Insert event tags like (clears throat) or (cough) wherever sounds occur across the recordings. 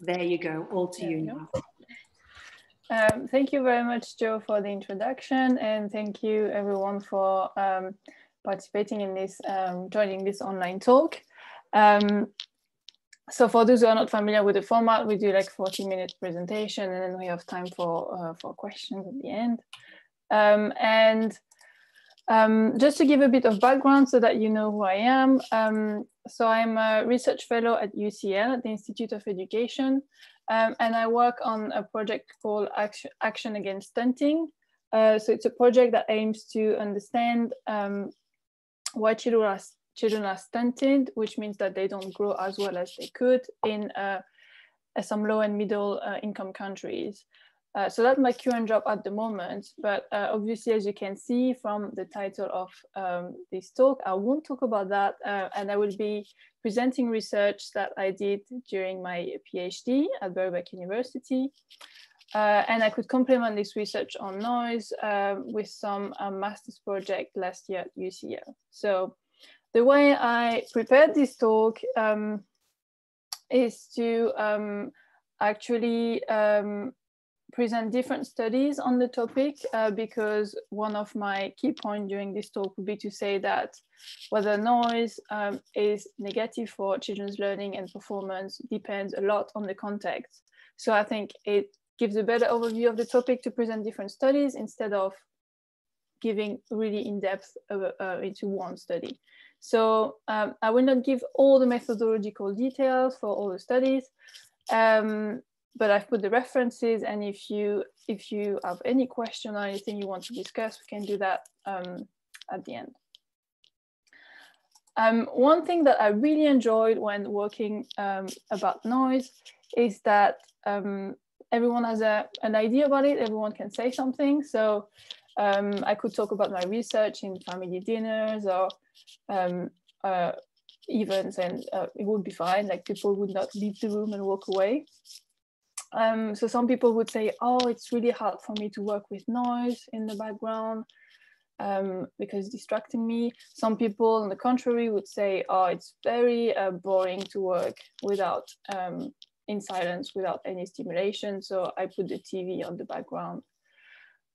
There you go, all to there you now. Um, thank you very much, Joe, for the introduction, and thank you everyone for um, participating in this, um, joining this online talk. Um, so for those who are not familiar with the format, we do like 40 minute presentation and then we have time for, uh, for questions at the end. Um, and um, just to give a bit of background so that you know who I am. Um, so I'm a research fellow at UCL at the Institute of Education. Um, and I work on a project called Action, Action Against Stunting. Uh, so it's a project that aims to understand um, why children are, children are stunted, which means that they don't grow as well as they could in uh, some low and middle uh, income countries. Uh, so that's my current job at the moment. But uh, obviously, as you can see from the title of um, this talk, I won't talk about that. Uh, and I will be presenting research that I did during my PhD at Birkbeck University. Uh, and I could complement this research on noise um, with some um, master's project last year at UCL. So the way I prepared this talk um, is to um, actually um, present different studies on the topic uh, because one of my key points during this talk would be to say that whether noise um, is negative for children's learning and performance depends a lot on the context. So I think it gives a better overview of the topic to present different studies instead of giving really in-depth uh, uh, into one study. So um, I will not give all the methodological details for all the studies, um, but I've put the references and if you if you have any question or anything you want to discuss, we can do that um, at the end. Um, one thing that I really enjoyed when working um, about noise is that um, everyone has a, an idea about it, everyone can say something. So um, I could talk about my research in family dinners or um, uh, events and uh, it would be fine, like people would not leave the room and walk away. Um, so some people would say, oh, it's really hard for me to work with noise in the background um, because it's distracting me. Some people on the contrary would say, oh, it's very uh, boring to work without, um, in silence, without any stimulation. So I put the TV on the background.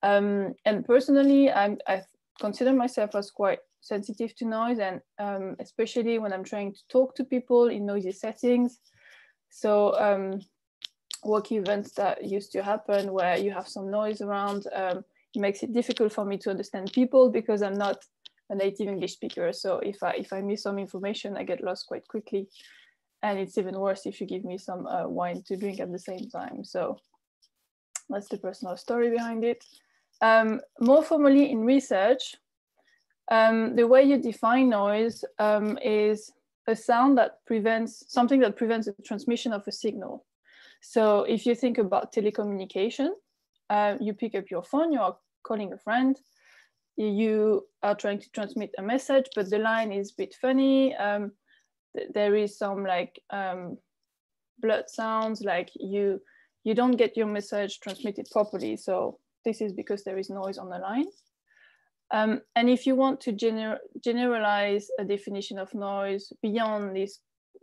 Um, and personally, I'm, I consider myself as quite sensitive to noise and um, especially when I'm trying to talk to people in noisy settings. So um, work events that used to happen where you have some noise around. Um, it makes it difficult for me to understand people because I'm not a native English speaker. So if I if I miss some information, I get lost quite quickly. And it's even worse if you give me some uh, wine to drink at the same time. So that's the personal story behind it. Um, more formally in research, um, the way you define noise um, is a sound that prevents something that prevents the transmission of a signal. So if you think about telecommunication, uh, you pick up your phone, you are calling a friend, you are trying to transmit a message, but the line is a bit funny. Um, th there is some like um, blood sounds, like you you don't get your message transmitted properly. So this is because there is noise on the line. Um, and if you want to gener generalize a definition of noise beyond these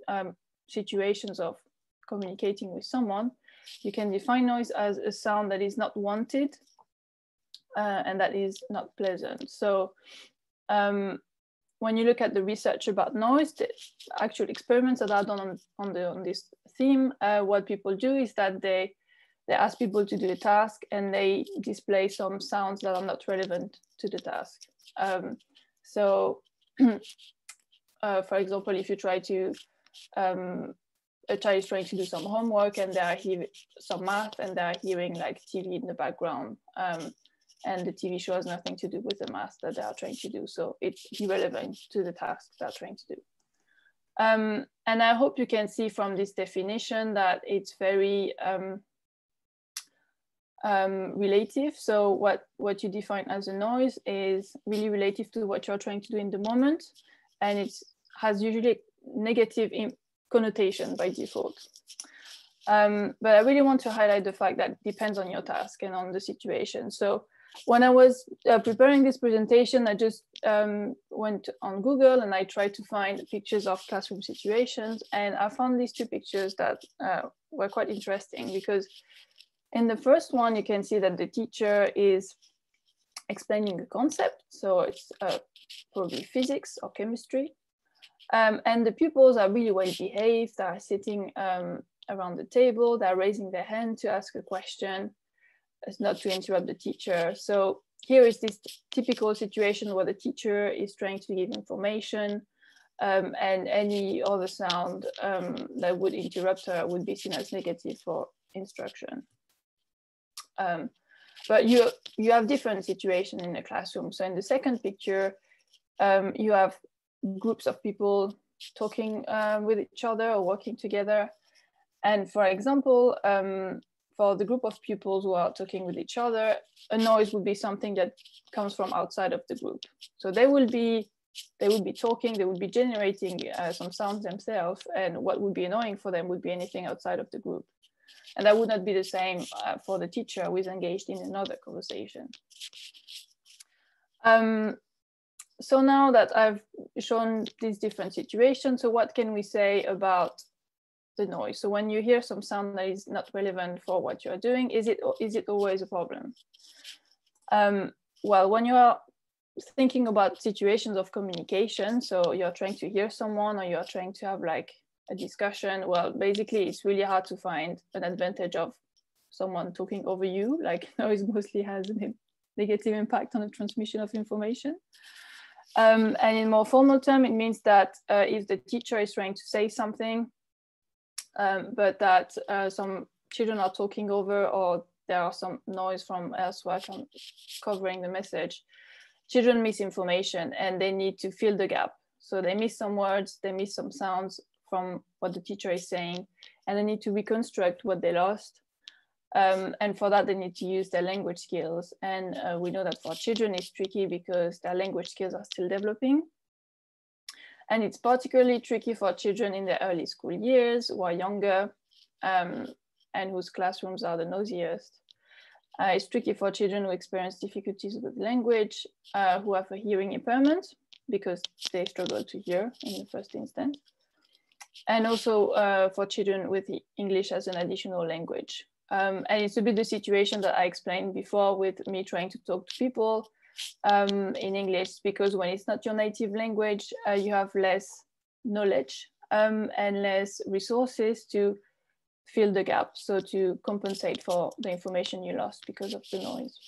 um, situations of communicating with someone, you can define noise as a sound that is not wanted uh, and that is not pleasant. So um, when you look at the research about noise, the actual experiments that are done on, on, the, on this theme, uh, what people do is that they, they ask people to do a task and they display some sounds that are not relevant to the task. Um, so (clears throat) uh, for example, if you try to um, a child is trying to do some homework and they are hearing some math and they are hearing like TV in the background. Um, and the TV show has nothing to do with the math that they are trying to do. So it's irrelevant to the task they're trying to do. Um, and I hope you can see from this definition that it's very um, um, relative. So what, what you define as a noise is really relative to what you're trying to do in the moment. And it has usually negative connotation by default. Um, but I really want to highlight the fact that it depends on your task and on the situation. So when I was uh, preparing this presentation, I just um, went on Google and I tried to find pictures of classroom situations. And I found these two pictures that uh, were quite interesting because in the first one, you can see that the teacher is explaining a concept. So it's uh, probably physics or chemistry. Um, and the pupils are really well behaved. They are sitting um, around the table. They're raising their hand to ask a question it's not to interrupt the teacher. So here is this typical situation where the teacher is trying to give information um, and any other sound um, that would interrupt her would be seen as negative for instruction. Um, but you, you have different situations in the classroom. So in the second picture, um, you have groups of people talking uh, with each other or working together. And for example, um, for the group of pupils who are talking with each other, a noise would be something that comes from outside of the group. So they will be they would be talking, they would be generating uh, some sounds themselves, and what would be annoying for them would be anything outside of the group. And that would not be the same uh, for the teacher who is engaged in another conversation. Um, so now that I've shown these different situations, so what can we say about the noise. So when you hear some sound that is not relevant for what you're doing, is it, is it always a problem? Um, well, when you are thinking about situations of communication, so you're trying to hear someone or you're trying to have like a discussion, well, basically it's really hard to find an advantage of someone talking over you, like (laughs) noise mostly has a negative impact on the transmission of information. Um, and in more formal term, it means that uh, if the teacher is trying to say something um, but that uh, some children are talking over or there are some noise from elsewhere covering the message. Children miss information and they need to fill the gap. So they miss some words, they miss some sounds from what the teacher is saying, and they need to reconstruct what they lost. Um, and for that, they need to use their language skills. And uh, we know that for children, it's tricky because their language skills are still developing. And it's particularly tricky for children in the early school years who are younger um, and whose classrooms are the noisiest. Uh, it's tricky for children who experience difficulties with language, uh, who have a hearing impairment because they struggle to hear in the first instance. And also uh, for children with English as an additional language. Um, and it's a bit the situation that I explained before with me trying to talk to people um, in English because when it's not your native language, uh, you have less knowledge um, and less resources to fill the gap. So to compensate for the information you lost because of the noise.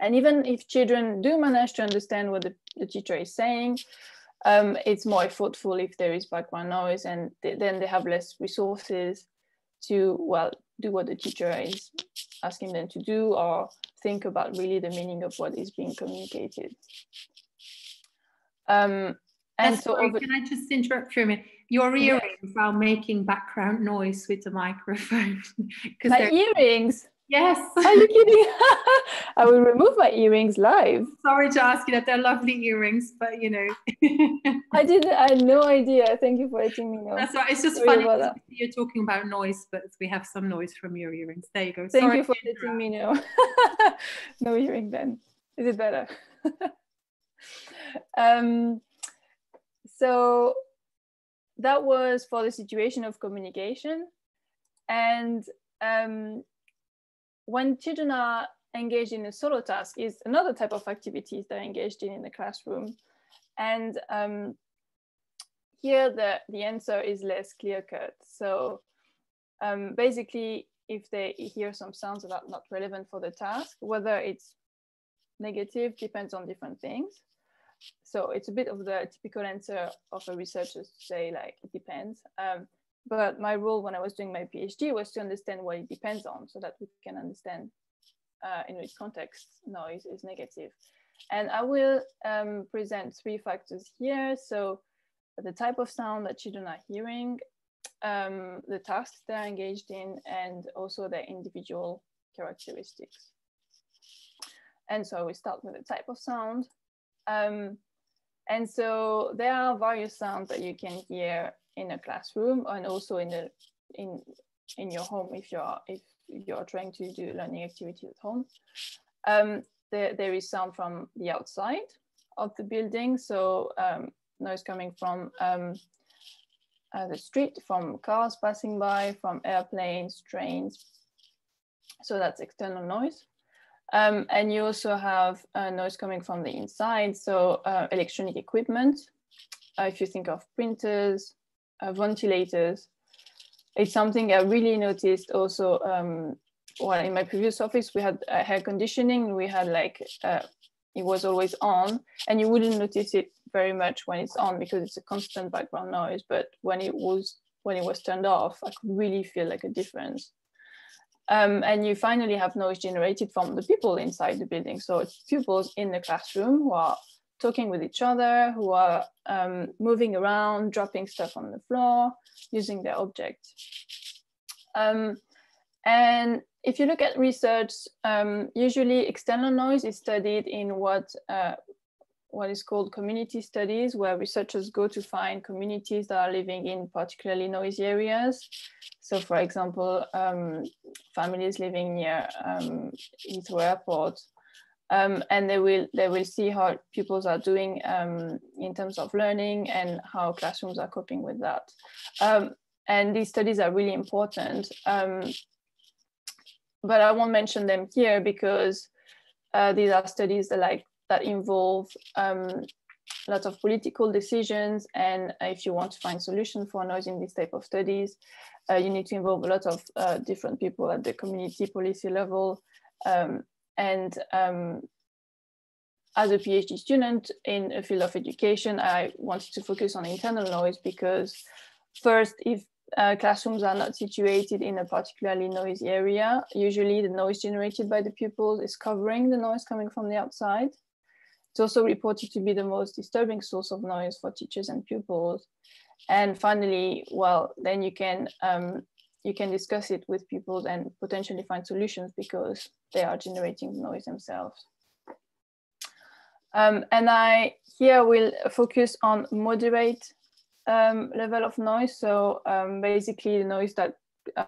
And even if children do manage to understand what the, the teacher is saying, um, it's more thoughtful if there is background noise and th then they have less resources to, well, do what the teacher is asking them to do or think about really the meaning of what is being communicated. Um, and so sorry, over- can I just interrupt for a minute? Your earrings are making background noise with the microphone. (laughs) My earrings? Yes. (laughs) Are you kidding? (laughs) I will remove my earrings live. Sorry to ask you that they're lovely earrings, but you know. (laughs) I didn't. I had no idea. Thank you for letting me know. That's right. It's just Sorry funny. You're talking about noise, but we have some noise from your earrings. There you go. Thank Sorry you for letting me know. no earring then. Is it better? um, so that was for the situation of communication, and um, when children are engaged in a solo task is another type of activities they're engaged in in the classroom. And um, here the, the answer is less clear cut. So um, basically, if they hear some sounds that are not relevant for the task, whether it's negative depends on different things. So it's a bit of the typical answer of a researcher to say like, it depends. Um, but my role when I was doing my PhD was to understand what it depends on so that we can understand uh, in which context noise is negative. And I will um, present three factors here. So the type of sound that children are hearing, um, the tasks they're engaged in, and also their individual characteristics. And so we start with the type of sound. Um, and so there are various sounds that you can hear in a classroom and also in the in in your home if you're if you're trying to do learning activities at home. Um, there, there is sound from the outside of the building. So um, noise coming from um, uh, the street, from cars passing by, from airplanes, trains. So that's external noise. Um, and you also have uh, noise coming from the inside, so uh, electronic equipment. Uh, if you think of printers, uh, ventilators, it's something I really noticed also. Um, well, in my previous office, we had air conditioning. We had like uh, it was always on, and you wouldn't notice it very much when it's on because it's a constant background noise. But when it was when it was turned off, I could really feel like a difference. Um, and you finally have noise generated from the people inside the building. So it's pupils in the classroom who are talking with each other, who are um, moving around, dropping stuff on the floor, using their objects. Um, and if you look at research, um, usually external noise is studied in what uh, what is called community studies, where researchers go to find communities that are living in particularly noisy areas. So, for example, um, families living near um, Heathrow Airport, um, and they will they will see how pupils are doing um, in terms of learning and how classrooms are coping with that. Um, and these studies are really important, um, but I won't mention them here because uh, these are studies that like that involve um, lots of political decisions. And if you want to find solutions for noise in this type of studies, uh, you need to involve a lot of uh, different people at the community policy level um, and um, as a PhD student in a field of education, I wanted to focus on internal noise because first, if uh, classrooms are not situated in a particularly noisy area, usually the noise generated by the pupils is covering the noise coming from the outside. It's also reported to be the most disturbing source of noise for teachers and pupils. And finally, well, then you can um, you can discuss it with people and potentially find solutions because they are generating noise themselves. Um, and I here will focus on moderate um, level of noise. So um, basically the noise that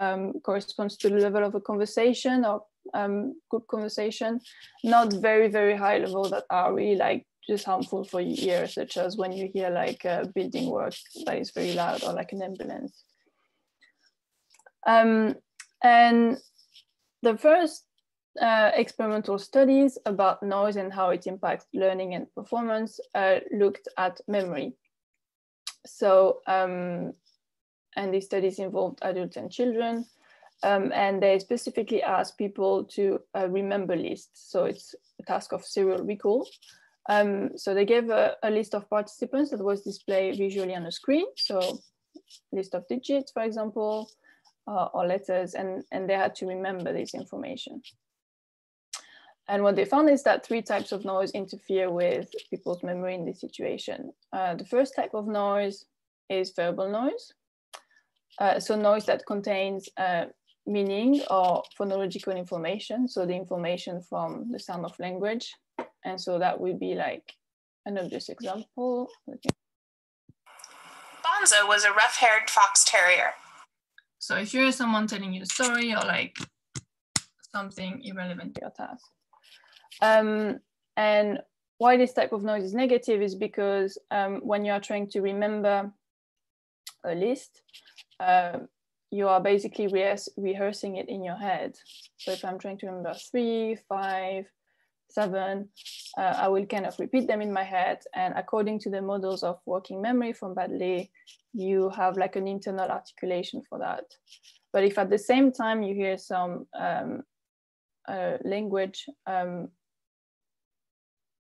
um, corresponds to the level of a conversation or um, good conversation, not very, very high level that are really like just harmful for your ear, such as when you hear like a building work that is very loud or like an ambulance. Um, and the first uh, experimental studies about noise and how it impacts learning and performance uh, looked at memory. So, um, and these studies involved adults and children, um, and they specifically asked people to uh, remember lists. So it's a task of serial recall. Um, so they gave a, a, list of participants that was displayed visually on the screen. So list of digits, for example, uh, or letters, and, and they had to remember this information. And what they found is that three types of noise interfere with people's memory in this situation. Uh, the first type of noise is verbal noise. Uh, so noise that contains uh, meaning or phonological information. So the information from the sound of language. And so that would be like an obvious example. Bonzo was a rough-haired fox terrier. So if you're someone telling you a story or like something irrelevant to your task. Um, and why this type of noise is negative is because um, when you are trying to remember a list, uh, you are basically re rehearsing it in your head. So if I'm trying to remember three, five, seven, uh, I will kind of repeat them in my head. And according to the models of working memory from Baddeley, you have like an internal articulation for that. But if at the same time you hear some um, uh, language, um,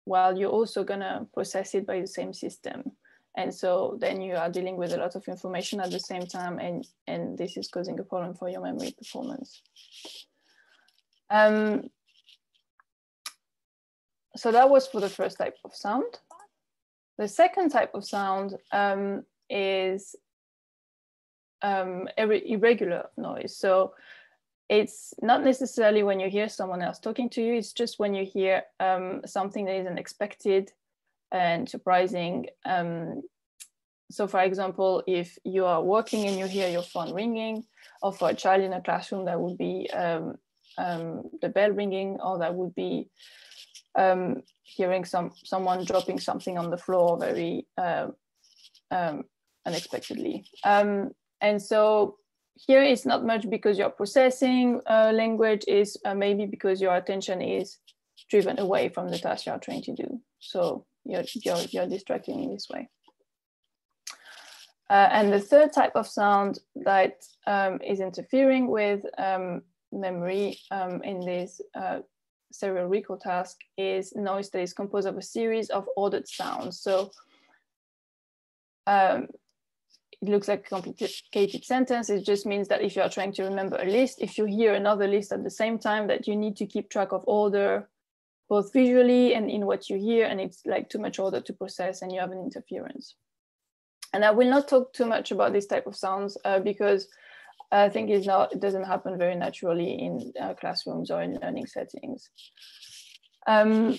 well, you're also gonna process it by the same system. And so then you are dealing with a lot of information at the same time and, and this is causing a problem for your memory performance. Um, so that was for the first type of sound. The second type of sound um, is um, irregular noise. So it's not necessarily when you hear someone else talking to you, it's just when you hear um, something that is unexpected and surprising. Um, so for example, if you are working and you hear your phone ringing, or for a child in a classroom, that would be um, um, the bell ringing, or that would be um, hearing some someone dropping something on the floor very uh, um, unexpectedly. Um, and so here it's not much because you're processing uh, language is uh, maybe because your attention is driven away from the task you're trying to do. So you're, you're, you're distracting in this way. Uh, and the third type of sound that um, is interfering with um, memory um, in this serial recall task is noise that is composed of a series of ordered sounds. So um, it looks like a complicated sentence. It just means that if you are trying to remember a list, if you hear another list at the same time, that you need to keep track of order, both visually and in what you hear, and it's like too much order to process and you have an interference. And I will not talk too much about this type of sounds uh, because I think it's not, it doesn't happen very naturally in uh, classrooms or in learning settings. Um,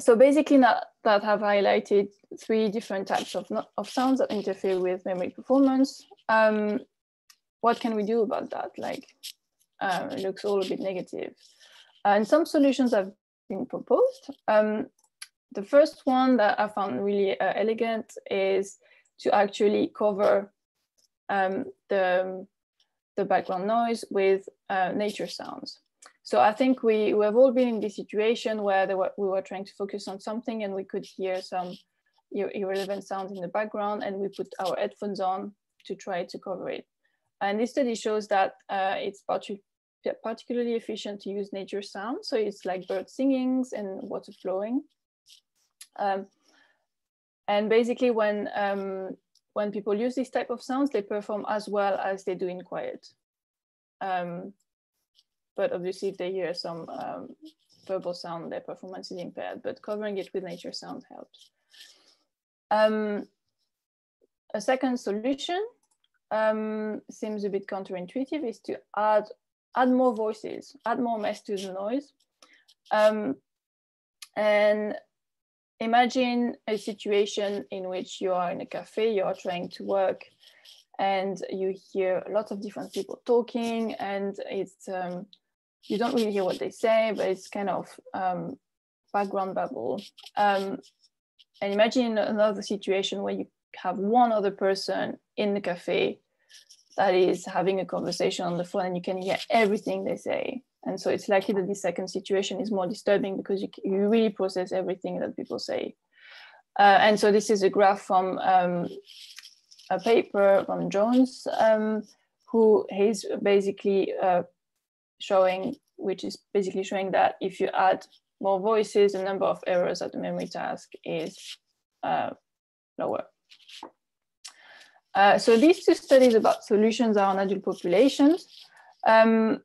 so basically that, that have highlighted three different types of, of sounds that interfere with memory performance. Um, what can we do about that? Like, um, it looks all a bit negative. And some solutions have been proposed. Um, the first one that I found really uh, elegant is to actually cover um, the, the background noise with uh, nature sounds. So I think we, we have all been in this situation where were, we were trying to focus on something and we could hear some irrelevant sounds in the background and we put our headphones on to try to cover it. And this study shows that uh, it's particularly efficient to use nature sounds. So it's like bird singings and water flowing. Um, and basically when, um, when people use this type of sounds, they perform as well as they do in quiet. Um, but obviously if they hear some um, verbal sound, their performance is impaired, but covering it with nature sound helps. Um, a second solution um, seems a bit counterintuitive is to add, add more voices, add more mess to the noise. Um, and imagine a situation in which you are in a cafe, you are trying to work and you hear lots of different people talking and it's um, you don't really hear what they say, but it's kind of um, background babble. Um, and imagine another situation where you have one other person in the cafe that is having a conversation on the phone and you can hear everything they say. And so it's likely that the second situation is more disturbing because you, you really process everything that people say. Uh, and so this is a graph from um, a paper from Jones, um, who is basically uh, showing, which is basically showing that if you add more voices, the number of errors at the memory task is uh, lower. Uh, so these two studies about solutions are on adult populations. Um,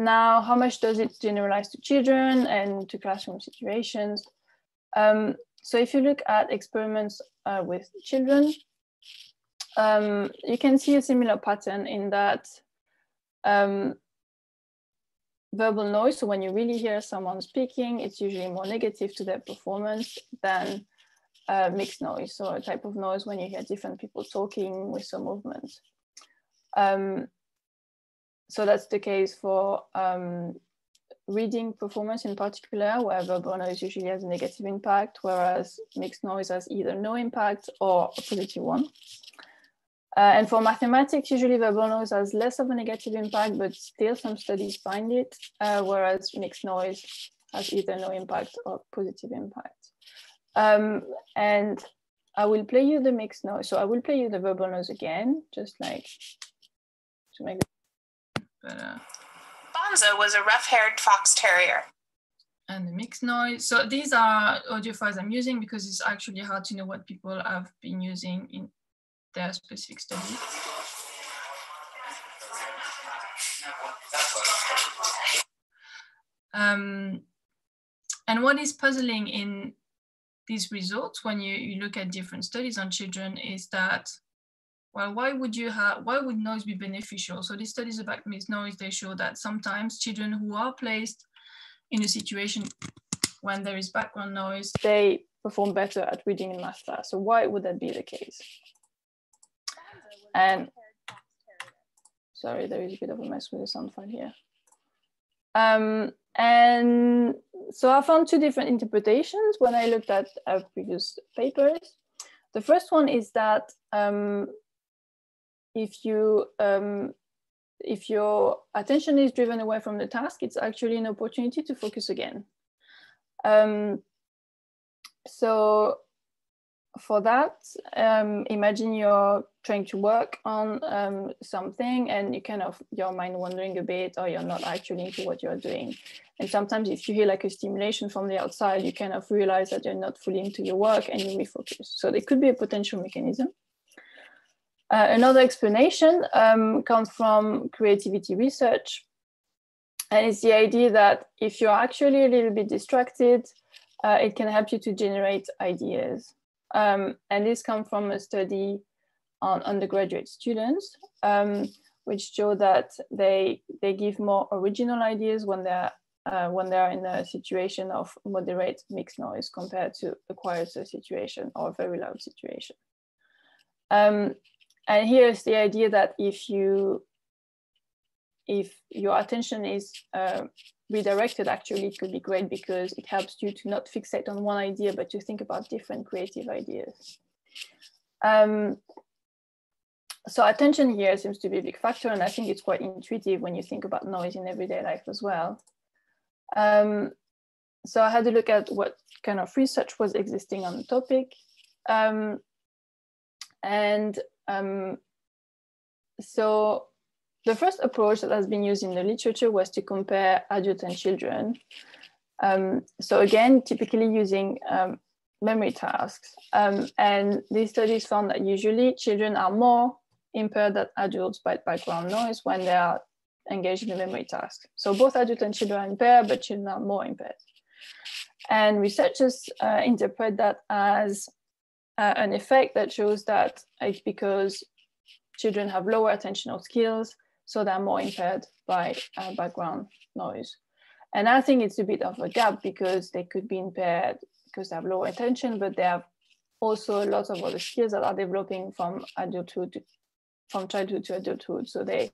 now, how much does it generalize to children and to classroom situations? Um, so if you look at experiments uh, with children, um, you can see a similar pattern in that um, verbal noise. So when you really hear someone speaking, it's usually more negative to their performance than uh, mixed noise. So a type of noise when you hear different people talking with some movement. Um, so that's the case for um, reading performance in particular, where verbal noise usually has a negative impact, whereas mixed noise has either no impact or a positive one. Uh, and for mathematics, usually verbal noise has less of a negative impact, but still some studies find it, uh, whereas mixed noise has either no impact or positive impact. Um, and I will play you the mixed noise. So I will play you the verbal noise again, just like to make it better. Bonzo was a rough-haired fox terrier. And the mixed noise. So these are audio files I'm using because it's actually hard to know what people have been using in their specific study. Um, and what is puzzling in these results when you, you look at different studies on children is that well why would you have why would noise be beneficial so these studies about noise they show that sometimes children who are placed in a situation when there is background noise they perform better at reading in math class so why would that be the case and sorry, there is a bit of a mess with the sound file here. Um, and so I found two different interpretations when I looked at uh, previous papers. The first one is that um, if you um, if your attention is driven away from the task, it's actually an opportunity to focus again. Um, so for that, um, imagine you're trying to work on um, something and you kind of your mind wandering a bit or you're not actually into what you're doing. And sometimes if you hear like a stimulation from the outside, you kind of realize that you're not fully into your work and you refocus. So there could be a potential mechanism. Uh, another explanation um, comes from creativity research. And it's the idea that if you're actually a little bit distracted, uh, it can help you to generate ideas. Um, and this comes from a study on undergraduate students, um, which show that they, they give more original ideas when they're, uh, when they're in a situation of moderate mixed noise compared to a quieter situation or a very loud situation. Um, and here's the idea that if you if your attention is uh, redirected actually it could be great because it helps you to not fixate on one idea but to think about different creative ideas. Um, so attention here seems to be a big factor and i think it's quite intuitive when you think about noise in everyday life as well. Um, so i had to look at what kind of research was existing on the topic. Um, and um, so the first approach that has been used in the literature was to compare adults and children. Um, so again, typically using um, memory tasks. Um, and these studies found that usually children are more impaired than adults by background noise when they are engaged in a memory task. So both adults and children are impaired, but children are more impaired. And researchers uh, interpret that as uh, an effect that shows that it's because children have lower attentional skills, so they're more impaired by uh, background noise. And I think it's a bit of a gap because they could be impaired because they have lower attention, but they have also lots of other skills that are developing from adulthood, from childhood to adulthood. So they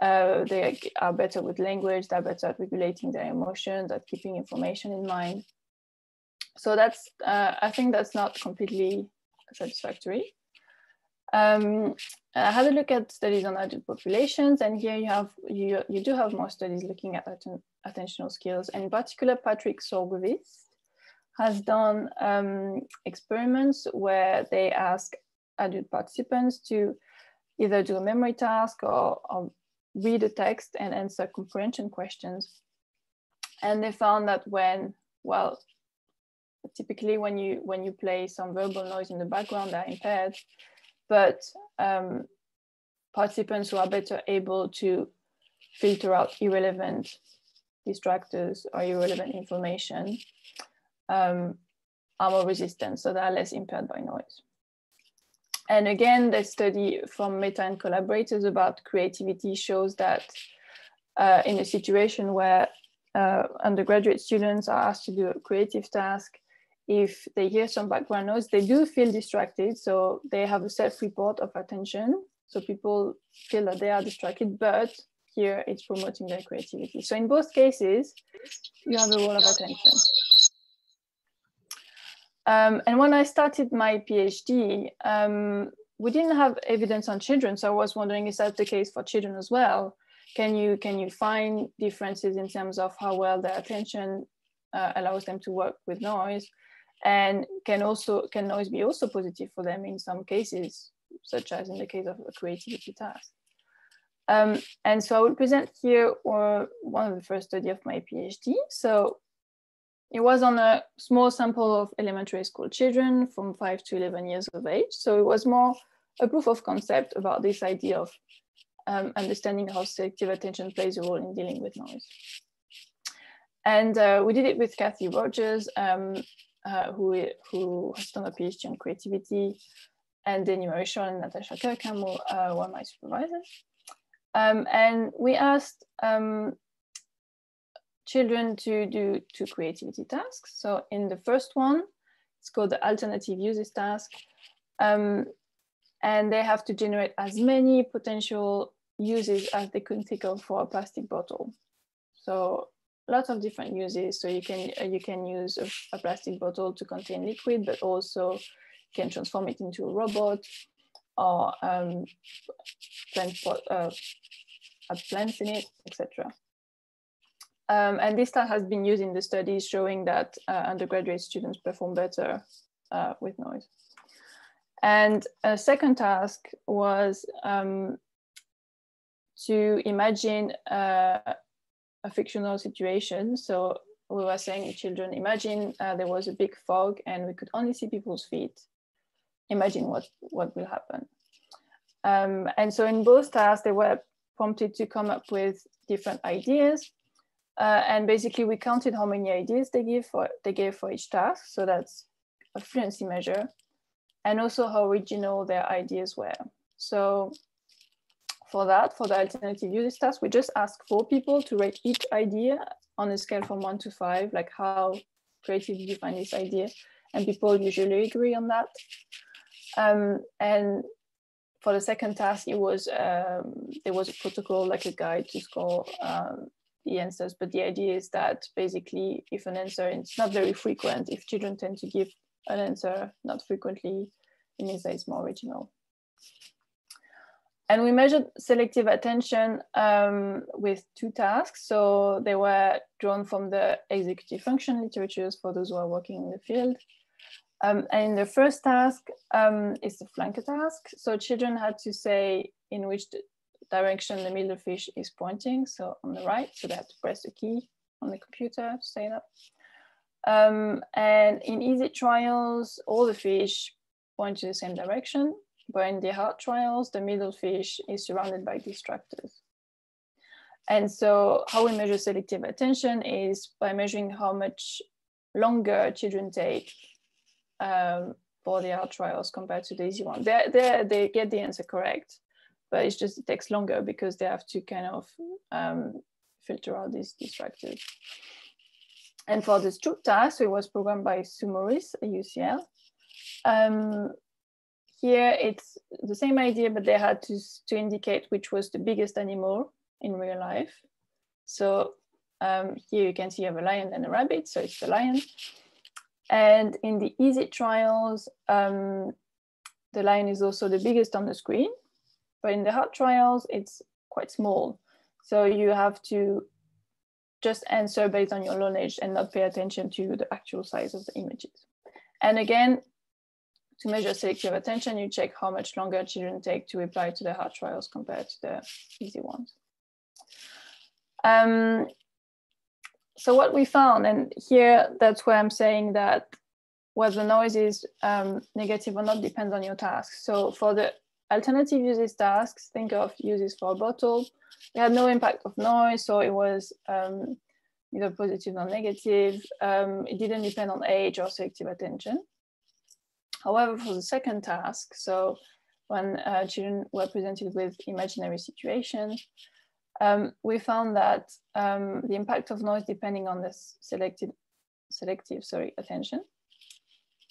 uh, they are better with language, they're better at regulating their emotions, at keeping information in mind so that's uh, I think that's not completely satisfactory. Um, I had a look at studies on adult populations, and here you have you, you do have more studies looking at atten attentional skills. And in particular, Patrik Sörqvist has done um, experiments where they ask adult participants to either do a memory task or, or read a text and answer comprehension questions. And they found that when, well, typically when you when you play some verbal noise in the background they're impaired. But um, participants who are better able to filter out irrelevant distractors or irrelevant information um, are more resistant so they are less impaired by noise. And again the study from Mehta and collaborators about creativity shows that uh, in a situation where uh, undergraduate students are asked to do a creative task if they hear some background noise, they do feel distracted. So they have a self-report of attention. So people feel that they are distracted, but here it's promoting their creativity. So in both cases, you have a role of attention. Um, and when I started my PhD, um, we didn't have evidence on children. So I was wondering, is that the case for children as well? Can you, can you find differences in terms of how well their attention uh, allows them to work with noise? And can also can noise be also positive for them in some cases, such as in the case of a creativity task. Um, and so I will present here uh, one of the first study of my PhD. So it was on a small sample of elementary school children from 5 to 11 years of age. So it was more a proof of concept about this idea of um, understanding how selective attention plays a role in dealing with noise. And uh, we did it with Kathy Rogers, um, uh, who, who has done a PhD on creativity, and Denis Mareschal and Natasha Kirkham who uh, were my supervisors. Um, and we asked um, children to do two creativity tasks. So in the first one, it's called the alternative uses task. Um, and they have to generate as many potential uses as they can think of for a plastic bottle. So lots of different uses. So you can uh, you can use a, a, plastic bottle to contain liquid, but also can transform it into a robot or um, plant pot, uh, plants in it, etc. Um, and this has been used in the studies showing that uh, undergraduate students perform better uh, with noise. And a second task was um, to imagine uh, a fictional situation. So we were saying children, imagine uh, there was a big fog and we could only see people's feet. Imagine what, what will happen. Um, and so in both tasks, they were prompted to come up with different ideas. Uh, and basically we counted how many ideas they give for they gave for each task. So that's a fluency measure and also how original their ideas were. So for that, for the alternative uses task, we just ask four people to rate each idea on a scale from one to five, like how creative you find this idea? And people usually agree on that. Um, and for the second task, it was um, there was a protocol, like a guide to score um, the answers. But the idea is that basically, if an answer is not very frequent, if children tend to give an answer not frequently, it means that it's more original. And we measured selective attention um, with two tasks. So they were drawn from the executive function literatures for those who are working in the field. Um, and the first task um, is the flanker task. So children had to say in which direction the middle fish is pointing. So on the right, so they had to press the key on the computer to say that. Um, and in easy trials, all the fish point to the same direction, but in the hard trials, the middle fish is surrounded by distractors. And so how we measure selective attention is by measuring how much longer children take um, for the hard trials compared to the easy one. They, they, they get the answer correct, but it's just it takes longer because they have to kind of um, filter out these distractors. And for the Stroop task, it was programmed by Sue Morris at UCL. Um, here it's the same idea, but they had to, to indicate which was the biggest animal in real life. So um, here you can see you have a lion and a rabbit, so it's the lion. And in the easy trials, um, the lion is also the biggest on the screen, but in the hard trials, it's quite small. So you have to just answer based on your knowledge and not pay attention to the actual size of the images. And again, to measure selective attention, you check how much longer children take to reply to the hard trials compared to the easy ones. Um, so what we found, and here that's where I'm saying that whether the noise is um, negative or not depends on your task. So for the alternative uses tasks, think of uses for a bottle, it had no impact of noise, so it was um, either positive or negative. Um, it didn't depend on age or selective attention. However, for the second task, so when uh, children were presented with imaginary situations, um, we found that um, the impact of noise depending on the selected, selective sorry, attention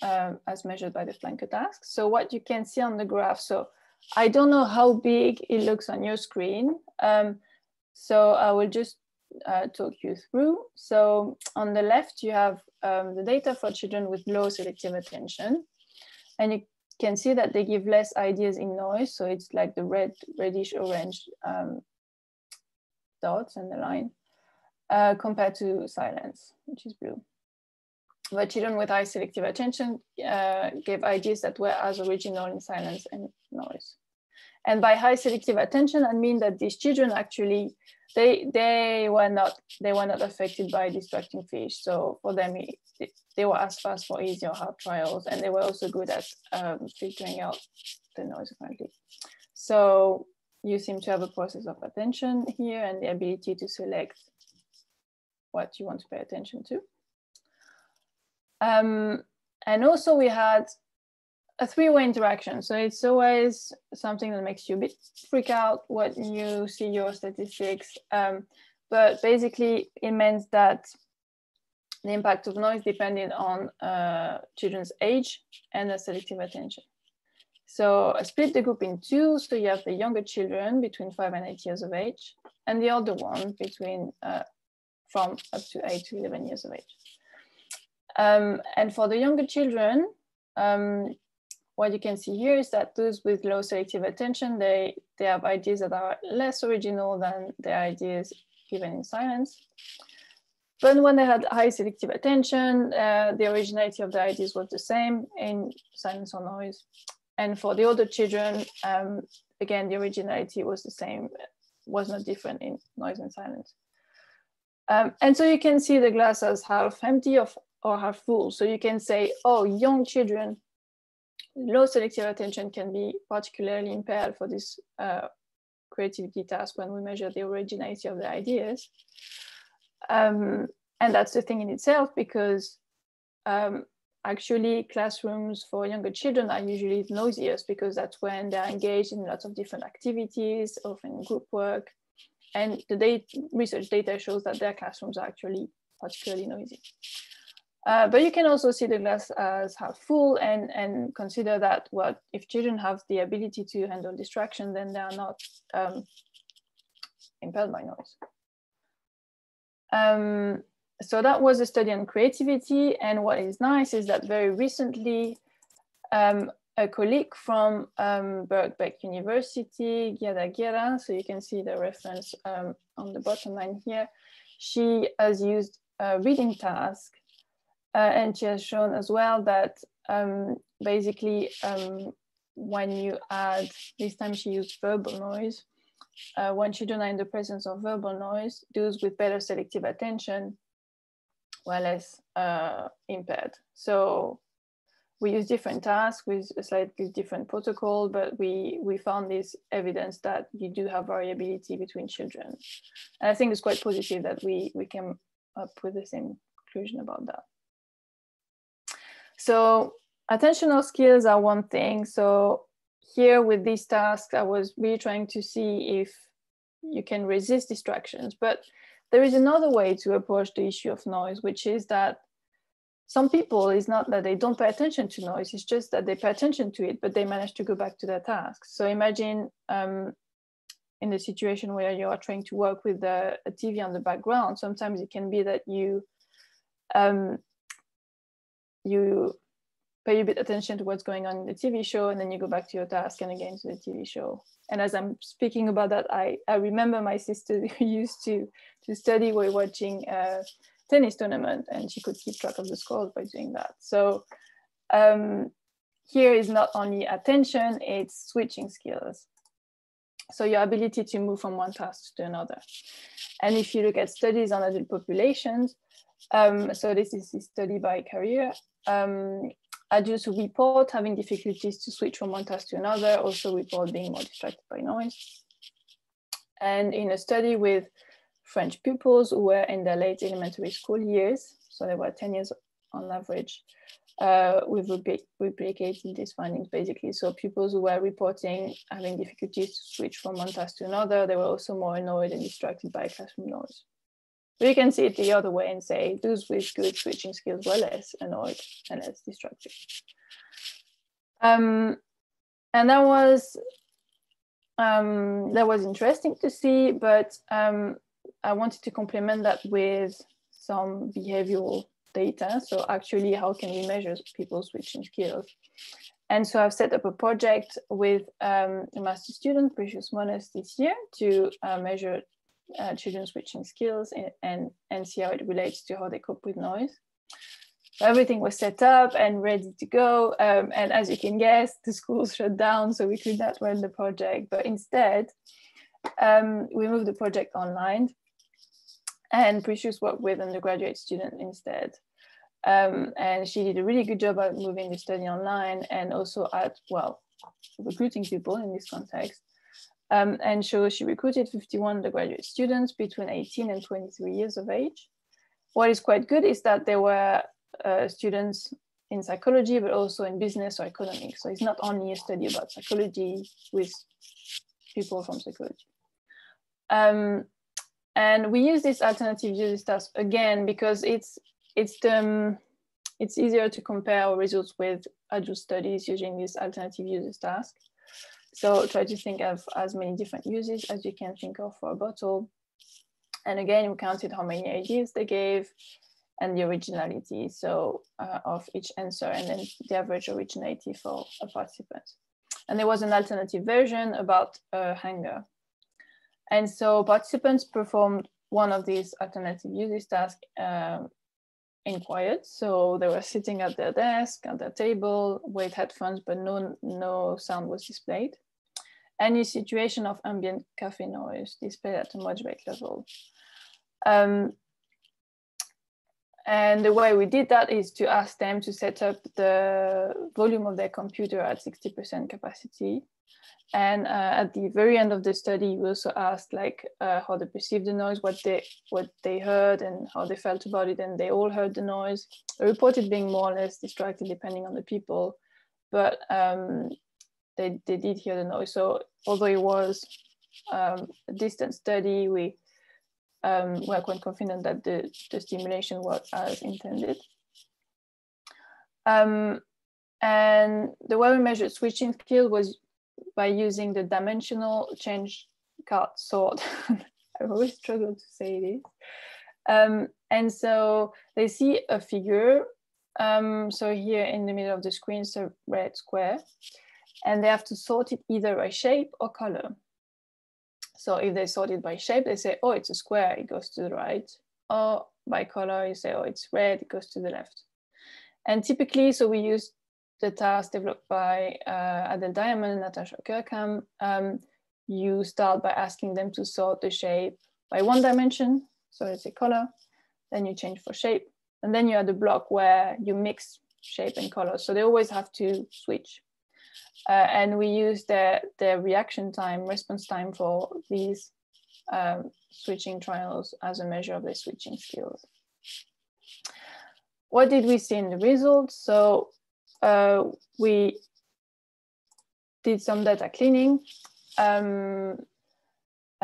um, as measured by the flanker task. So what you can see on the graph, so I don't know how big it looks on your screen. Um, so I will just uh, talk you through. So on the left, you have um, the data for children with low selective attention. And you can see that they give less ideas in noise. So it's like the red, reddish orange um, dots and the line uh, compared to silence, which is blue. But children with high selective attention uh, gave ideas that were as original in silence and noise. And by high selective attention, I mean that these children actually, they, they, were, not, they were not affected by distracting fish. So for them, it, they were as fast for easy or hard trials, and they were also good at um, filtering out the noise apparently. So you seem to have a process of attention here and the ability to select what you want to pay attention to. Um, and also we had a three-way interaction. So it's always something that makes you a bit freak out when you see your statistics. Um, but basically it means that the impact of noise depended on uh, children's age and the selective attention. So I split the group in two. So you have the younger children between five and eight years of age, and the older one between uh, from up to 8 to 11 years of age. Um, and for the younger children, um, what you can see here is that those with low selective attention, they, they have ideas that are less original than their ideas given in silence. But when they had high selective attention, uh, the originality of the ideas was the same in silence or noise. And for the older children, um, again, the originality was the same, was not different in noise and silence. Um, and so you can see the glass as half empty or, or half full. So you can say, oh, young children low selective attention can be particularly impaired for this uh, creativity task when we measure the originality of the ideas. Um, and that's the thing in itself because um, actually classrooms for younger children are usually noisiest because that's when they're engaged in lots of different activities, often group work. And the data, research data shows that their classrooms are actually particularly noisy. Uh, but you can also see the glass as half full and, and consider that what if children have the ability to handle distraction, then they are not um, impelled by noise. Um, so that was a study on creativity. And what is nice is that very recently, um, a colleague from um, Birkbeck University, Giada Gira, so you can see the reference um, on the bottom line here, she has used a reading task and she has shown as well that um, basically um, when you add, this time she used verbal noise, uh, when children are in the presence of verbal noise, those with better selective attention were less uh, impaired. So we use different tasks with a slightly different protocol, but we, we found this evidence that you do have variability between children. And I think it's quite positive that we, we came up with the same conclusion about that. So attentional skills are one thing. So here with these tasks, I was really trying to see if you can resist distractions. But there is another way to approach the issue of noise, which is that some people is not that they don't pay attention to noise, it's just that they pay attention to it, but they manage to go back to their tasks. So imagine um, in the situation where you are trying to work with a, a TV on the background, sometimes it can be that you um, you pay a bit attention to what's going on in the TV show, and then you go back to your task and again to the TV show. And as I'm speaking about that, I, I remember my sister (laughs) used to to study while watching a tennis tournament, and she could keep track of the scores by doing that. So um, here is not only attention, it's switching skills. So your ability to move from one task to another. And if you look at studies on adult populations, um, so this is a study by Career. Um, adults who report having difficulties to switch from one task to another also report being more distracted by noise. And in a study with French pupils who were in their late elementary school years, so they were 10 years on average, uh, we've replicated these findings basically. So pupils who were reporting having difficulties to switch from one task to another, they were also more annoyed and distracted by classroom noise. We can see it the other way and say those with good switching skills were less annoyed and less distracted. Um, and that was um, that was interesting to see, but um, I wanted to complement that with some behavioral data. So actually, how can we measure people's switching skills? And so I've set up a project with um, a master student, Precious Monas, this year to uh, measure uh, children switching skills and, and, and see how it relates to how they cope with noise. Everything was set up and ready to go. Um, and as you can guess, the schools (laughs) shut down, so we could not run the project. But instead, um, we moved the project online and Precious worked with undergraduate student instead. Um, and she did a really good job at moving the study online and also at, well, recruiting people in this context. Um, and so she recruited 51 undergraduate students between 18 and 23 years of age. What is quite good is that there were uh, students in psychology, but also in business or economics. So it's not only a study about psychology with people from psychology. Um, and we use this alternative uses task again because it's it's um, it's easier to compare our results with adult studies using this alternative uses task. So try to think of as many different uses as you can think of for a bottle. And again, we counted how many ideas they gave and the originality so uh, of each answer and then the average originality for a participant. And there was an alternative version about uh, hunger. And so participants performed one of these alternative uses tasks um, in quiet. So they were sitting at their desk, at their table, with headphones, but no, no sound was displayed. Any situation of ambient cafe noise displayed at a moderate level. Um, and the way we did that is to ask them to set up the volume of their computer at 60% capacity. And uh, at the very end of the study, we also asked like uh, how they perceived the noise, what they what they heard, and how they felt about it. And they all heard the noise. Reported being more or less distracted, depending on the people, but um, they they did hear the noise. So although it was um, a distant study, we um, we're quite confident that the, the stimulation was as intended. Um, and the way we measured switching skill was by using the dimensional change card sort. I always struggle to say this. Um, and so they see a figure. Um, so here in the middle of the screen is a red square. And they have to sort it either by shape or color. So if they sort it by shape, they say, oh, it's a square, it goes to the right. Or by color, you say, oh, it's red, it goes to the left. And typically, so we use the task developed by uh, Adele Diamond and Natasha Kirkham. Um, you start by asking them to sort the shape by one dimension, so let's say color, then you change for shape, and then you add a block where you mix shape and color. So they always have to switch. Uh, and we use the, the reaction time, response time for these um, switching trials as a measure of the switching skills. What did we see in the results? So uh, we did some data cleaning. Um,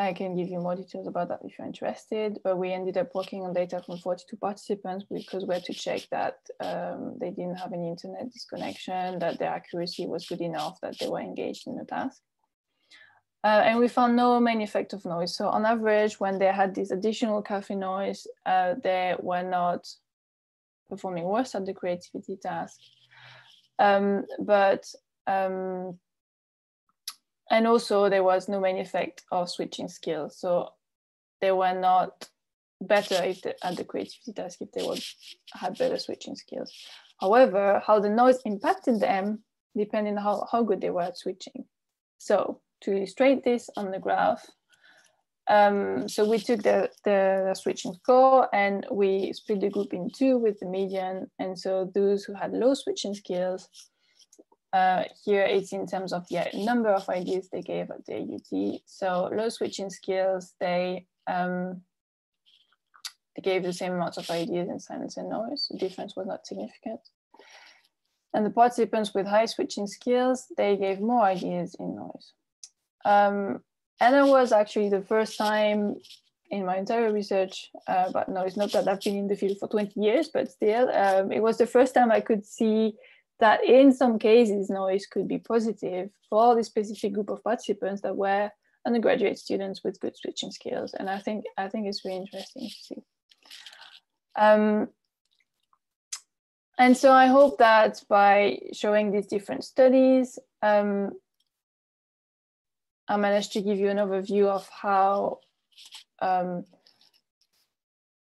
I can give you more details about that if you're interested, but we ended up working on data from 42 participants because we had to check that um, they didn't have any internet disconnection, that their accuracy was good enough, that they were engaged in the task. Uh, and we found no main effect of noise. So on average, when they had this additional cafe noise, uh, they were not performing worse at the creativity task. Um, but um, and also there was no main effect of switching skills so they were not better if they, at the creativity task if they would had better switching skills however how the noise impacted them depending on how, how good they were at switching. So to illustrate this on the graph um, so we took the, the switching score and we split the group in two with the median. And so those who had low switching skills uh, here it's in terms of the number of ideas they gave at the AUT. So low switching skills, they, um, they gave the same amount of ideas in silence and noise. The difference was not significant. And the participants with high switching skills, they gave more ideas in noise. Um, and it was actually the first time in my entire research uh, no, it's not that I've been in the field for 20 years, but still, um, it was the first time I could see that in some cases noise could be positive for the specific group of participants that were undergraduate students with good switching skills. And I think I think it's really interesting to see. Um, and so I hope that by showing these different studies, um, I managed to give you an overview of how um,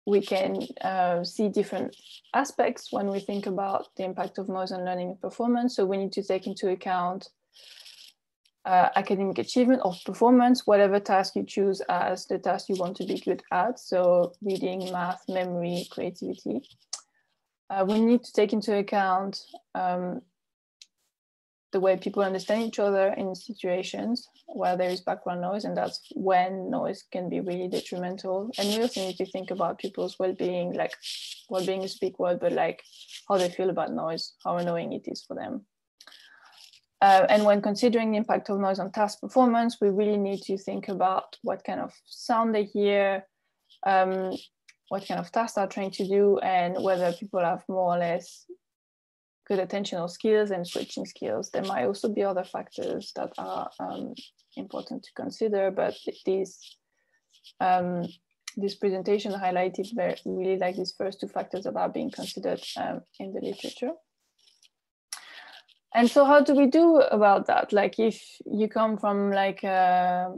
we can uh, see different aspects when we think about the impact of noise on learning and performance. So we need to take into account uh, academic achievement of performance, whatever task you choose as the task you want to be good at. So reading, math, memory, creativity. Uh, we need to take into account um, the way people understand each other in situations where there is background noise, and that's when noise can be really detrimental. And we also need to think about people's well-being, like well-being is a big word, but like how they feel about noise, how annoying it is for them. Uh, and when considering the impact of noise on task performance, we really need to think about what kind of sound they hear, um, what kind of tasks they're trying to do, and whether people have more or less good attentional skills and switching skills. There might also be other factors that are um, important to consider, but these um, this presentation highlighted very, really like these first two factors that are being considered um, in the literature. And so how do we do about that? Like if you come from like a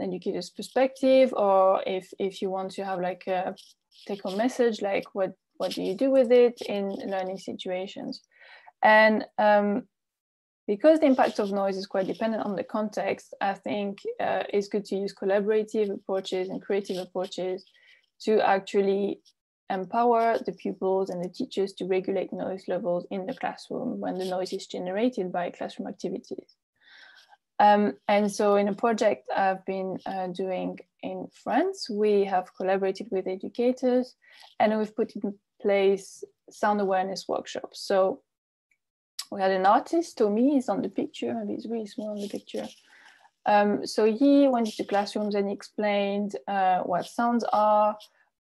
educator's perspective or if, if you want to have like a take home message, like what, what do you do with it in learning situations? And um, because the impact of noise is quite dependent on the context, I think uh, it's good to use collaborative approaches and creative approaches to actually empower the pupils and the teachers to regulate noise levels in the classroom when the noise is generated by classroom activities. Um, and so in a project I've been uh, doing in France, we have collaborated with educators and we've put in place sound awareness workshops. So we had an artist, Tommy, he's on the picture, and he's really small on the picture. Um, so he went into classrooms and explained uh, what sounds are,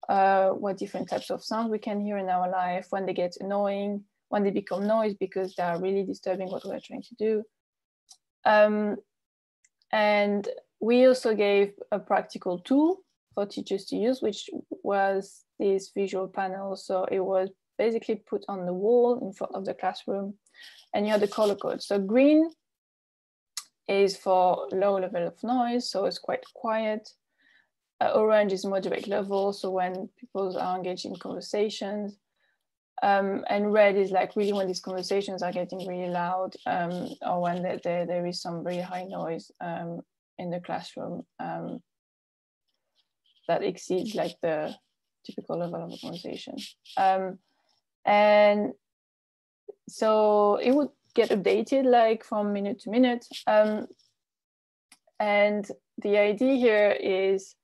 uh, what different types of sounds we can hear in our life, when they get annoying, when they become noise because they are really disturbing what we're trying to do. Um, and we also gave a practical tool for teachers to use, which was this visual panels. So it was basically put on the wall in front of the classroom and you have the color code. So green is for low level of noise, so it's quite quiet. Uh, orange is moderate level, so when people are engaged in conversations. Um, and red is like really when these conversations are getting really loud um, or when there, there, there is some really high noise um, in the classroom um, that exceeds like the typical level of conversation. Um, and so it would get updated like from minute to minute. Um, and the idea here is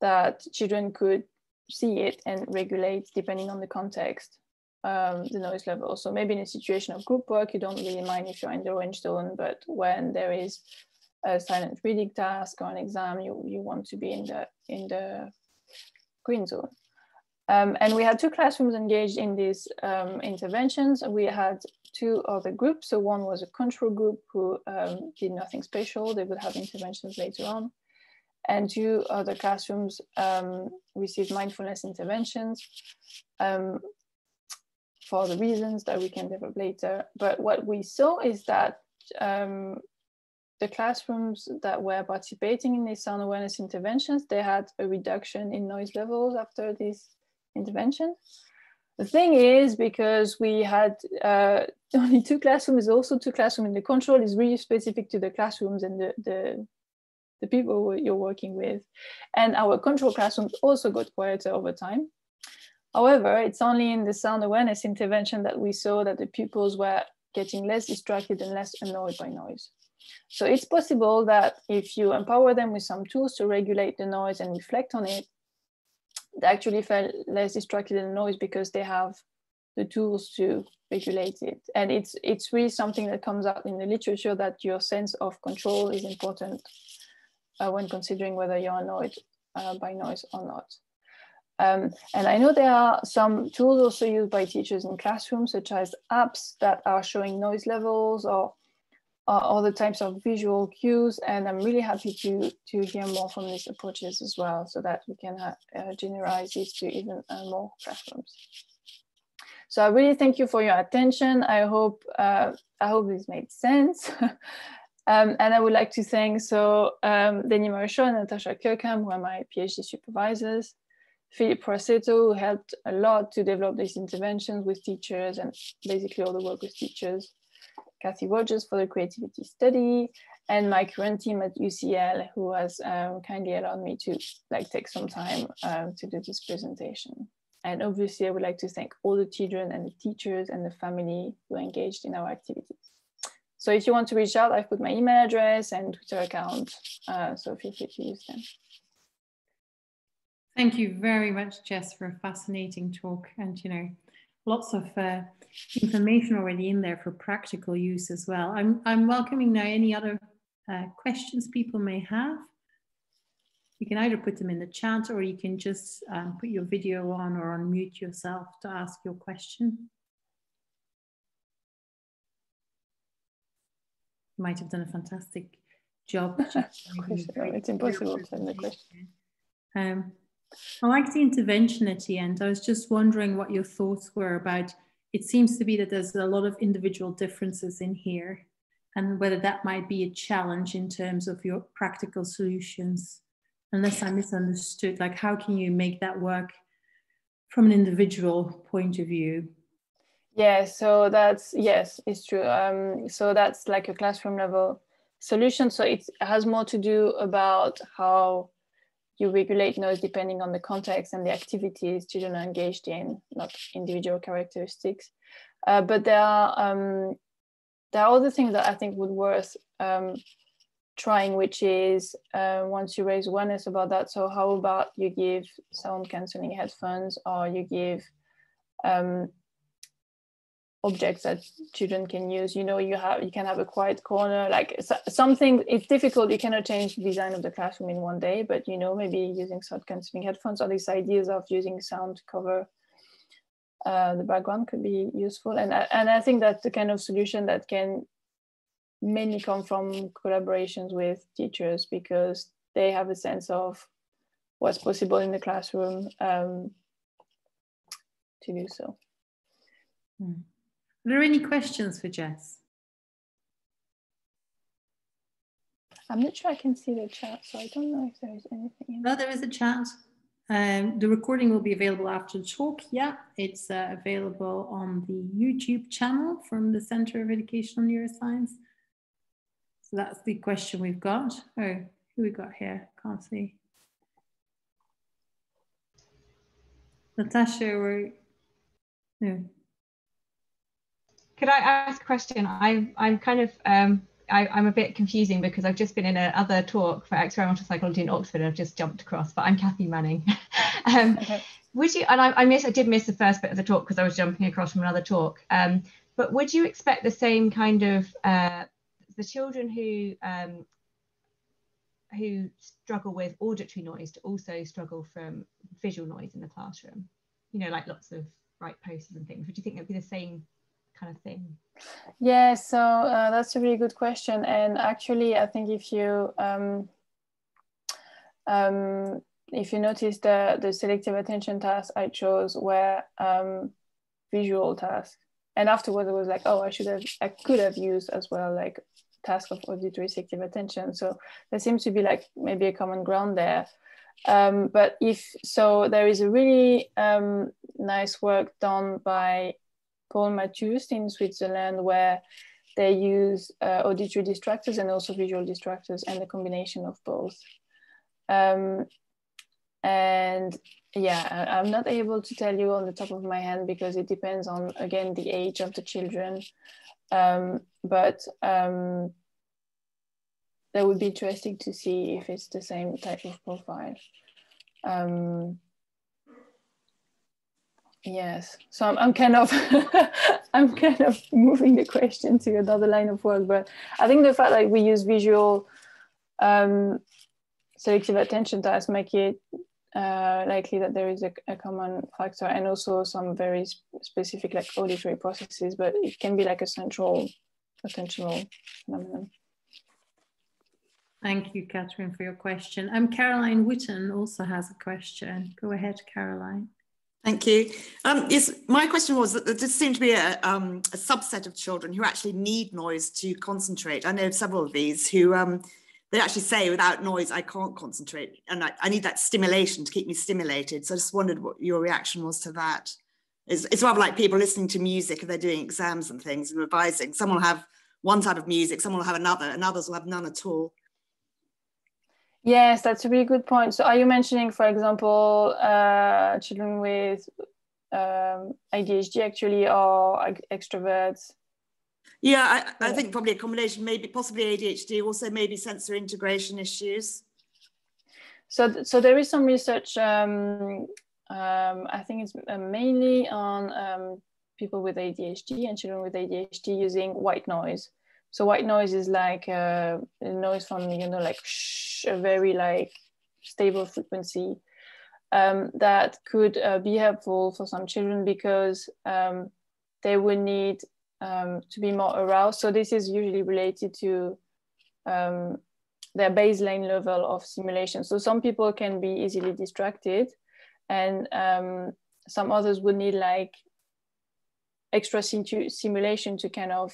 that children could see it and regulate depending on the context, um, the noise level. So maybe in a situation of group work, you don't really mind if you're in the orange zone, but when there is a silent reading task or an exam, you, you want to be in the in the green zone. Um, and we had two classrooms engaged in these um, interventions. We had two other groups. So one was a control group who um, did nothing special. They would have interventions later on. And two other classrooms um, received mindfulness interventions um, for the reasons that we can develop later. But what we saw is that um, the classrooms that were participating in these sound awareness interventions, they had a reduction in noise levels after these intervention. The thing is, because we had uh, (laughs) only two classrooms, also two classrooms, the control is really specific to the classrooms and the, the, the people you're working with. And our control classrooms also got quieter over time. However, it's only in the sound awareness intervention that we saw that the pupils were getting less distracted and less annoyed by noise. So it's possible that if you empower them with some tools to regulate the noise and reflect on it, they actually felt less distracted in noise because they have the tools to regulate it. And it's it's really something that comes out in the literature that your sense of control is important uh, when considering whether you're annoyed uh, by noise or not. Um, and I know there are some tools also used by teachers in classrooms, such as apps that are showing noise levels or uh, the types of visual cues. And I'm really happy to, to hear more from these approaches as well, so that we can uh, generalize this to even uh, more classrooms. So I really thank you for your attention. I hope, uh, I hope this made sense. (laughs) Um, and I would like to thank so um, Mareschal and Natasha Kirkham, who are my PhD supervisors, Philip Rosetto, who helped a lot to develop these interventions with teachers and basically all the work with teachers, Kathy Rogers for the creativity study, and my current team at UCL, who has um, kindly allowed me to like take some time um, to do this presentation. And obviously, I would like to thank all the children and the teachers and the family who engaged in our activities. So if you want to reach out, I've put my email address and Twitter account, uh, so feel free to use them. Thank you very much, Jess, for a fascinating talk. And, you know, lots of uh, information already in there for practical use as well. I'm, I'm welcoming now any other uh, questions people may have. You can either put them in the chat or you can just um, put your video on or unmute yourself to ask your question. You might have done a fantastic job. (laughs) it's impossible to send the question. Um, I like the intervention at the end. I was just wondering what your thoughts were about. It seems to be that there's a lot of individual differences in here, and whether that might be a challenge in terms of your practical solutions. Unless I misunderstood, like how can you make that work from an individual point of view? Yeah, so that's yes, it's true. Um, so that's like a classroom level solution. So it has more to do about how you regulate noise depending on the context and the activities children are engaged in, not individual characteristics. Uh, but there are um, there are other things that I think would worth um, trying, which is uh, once you raise awareness about that. So how about you give sound cancelling headphones, or you give um, objects that children can use. You know you have you can have a quiet corner like something it's difficult you cannot change the design of the classroom in one day but you know maybe using sound cancelling headphones or these ideas of using sound to cover uh, the background could be useful. And and i think that's the kind of solution that can mainly come from collaborations with teachers because they have a sense of what's possible in the classroom um, to do so. Hmm. Are there any questions for Jess? I'm not sure I can see the chat, so I don't know if there is anything. No, there is a chat. Um, the recording will be available after the talk. Yeah, it's uh, available on the YouTube channel from the Center of Educational Neuroscience. So that's the question we've got. Oh, who we got here? Can't see. Natasha, no, could I ask a question? I'm I'm kind of um, I, am a bit confusing because I've just been in another talk for experimental psychology in Oxford and I've just jumped across, but I'm Kathy Manning. (laughs) um, okay. Would you, and I, I miss, I did miss the first bit of the talk because I was jumping across from another talk, um, but would you expect the same kind of, uh, the children who, um, who struggle with auditory noise to also struggle from visual noise in the classroom? You know, like lots of bright posters and things. Would you think it'd be the same kind of thing? Yeah, so uh, that's a really good question. And actually, I think if you um, um, if you notice the the selective attention task I chose were um, visual tasks, and afterwards it was like, oh, I should have, I could have used as well like task of auditory selective attention. So there seems to be like maybe a common ground there. Um, but if so, there is a really um, nice work done by Paul Matthews in Switzerland, where they use uh, auditory distractors and also visual distractors and a combination of both. Um, and yeah, I, am not able to tell you on the top of my hand because it depends on, again, the age of the children. Um, but um, that would be interesting to see if it's the same type of profile. Um, Yes, so I'm, I'm kind of (laughs) I'm kind of moving the question to another line of work, but I think the fact that we use visual um, selective attention tasks make it uh, likely that there is a, a, common factor and also some very sp specific like auditory processes, but it can be like a central attentional phenomenon. Thank you, Catherine, for your question. Um, Caroline Witten also has a question. Go ahead, Caroline. Thank you. Um, yes, my question was that there seem to be a, um, a, subset of children who actually need noise to concentrate. I know several of these who um, they actually say, without noise, I can't concentrate, and I, I, need that stimulation to keep me stimulated. So I just wondered what your reaction was to that. It's, it's rather like people listening to music if they're doing exams and things and revising. Some will have one type of music, some will have another, and others will have none at all. Yes, that's a really good point. So, are you mentioning, for example, uh, children with um, ADHD actually or extroverts? Yeah, I, I, think probably a combination, maybe possibly ADHD, also maybe sensory integration issues. So, so there is some research. Um, um, I think it's uh, mainly on um, people with ADHD and children with ADHD using white noise. So white noise is like uh, a noise from you know like shh, a very like stable frequency um, that could uh, be helpful for some children because um, they will need um, to be more aroused. So this is usually related to um, their baseline level of stimulation. So some people can be easily distracted, and um, some others would need like extra simulation to kind of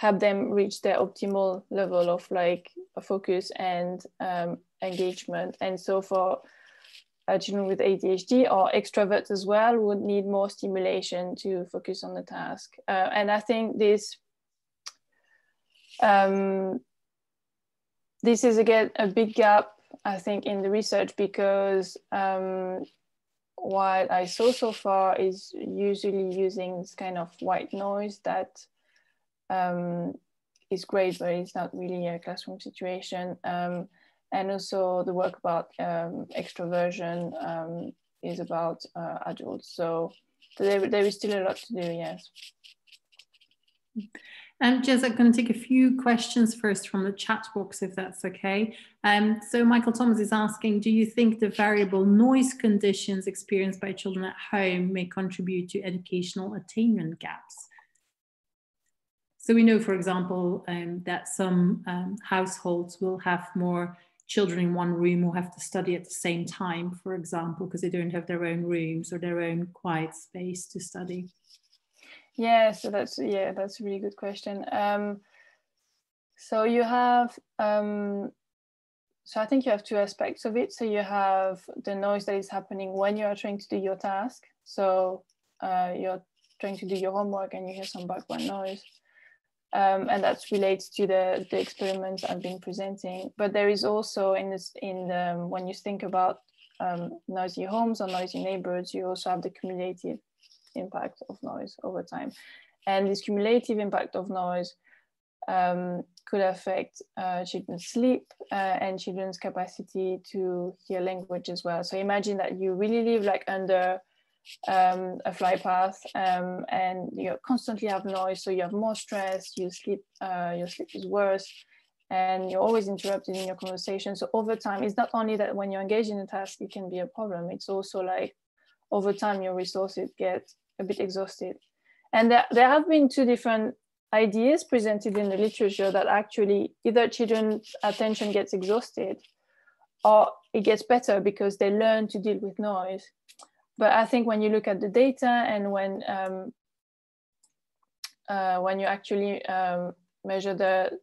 help them reach their optimal level of like focus and um, engagement. And so for uh, children with ADHD or extroverts as well would need more stimulation to focus on the task. Uh, and I think this um, this is again a big gap, I think, in the research because um, what I saw so far is usually using this kind of white noise that um, is great, but it's not really a classroom situation. Um, and also the work about um, extroversion um, is about uh, adults. So there, there is still a lot to do, yes. And Jez, I'm just going to take a few questions first from the chat box, if that's okay. Um, so Michael Thomas is asking, do you think the variable noise conditions experienced by children at home may contribute to educational attainment gaps? So we know, for example, um, that some um, households will have more children in one room who have to study at the same time, for example, because they don't have their own rooms or their own quiet space to study. Yeah, so that's yeah, that's a really good question. Um, so you have um, so I think you have two aspects of it. So you have the noise that is happening when you are trying to do your task. So uh, you're trying to do your homework and you hear some background noise. Um, and that relates to the, the experiments I've been presenting. But there is also in this in the, when you think about um, noisy homes or noisy neighborhoods, you also have the cumulative impact of noise over time. And this cumulative impact of noise um, could affect uh, children's sleep uh, and children's capacity to hear language as well. So imagine that you really live like under um, a fly path um, and you constantly have noise, so you have more stress, you sleep, uh, your sleep is worse, and you're always interrupted in your conversation. So over time, it's not only that when you're engaged in a task, it can be a problem. It's also like over time, your resources get a bit exhausted. And there, there have been two different ideas presented in the literature that actually either children's attention gets exhausted or it gets better because they learn to deal with noise. But I think when you look at the data and when um, uh, when you actually um, measure the